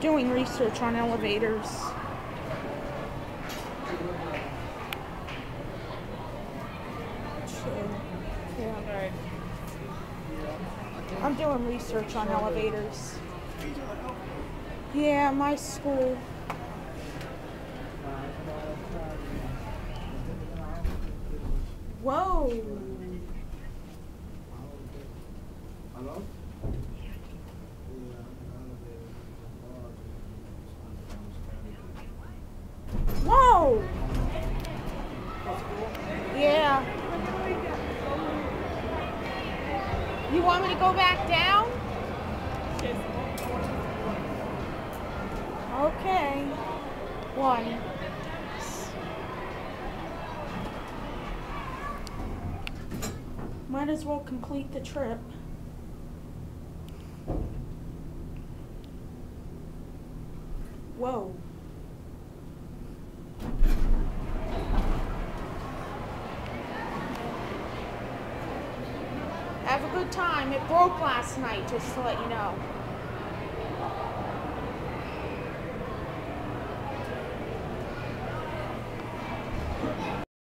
Doing research on elevators. I'm doing research on elevators. Yeah, my school. Whoa. Hello? Whoa. Yeah. You want me to go back down? Okay. One. Might as well complete the trip. Whoa. Have a good time. It broke last night, just to let you know.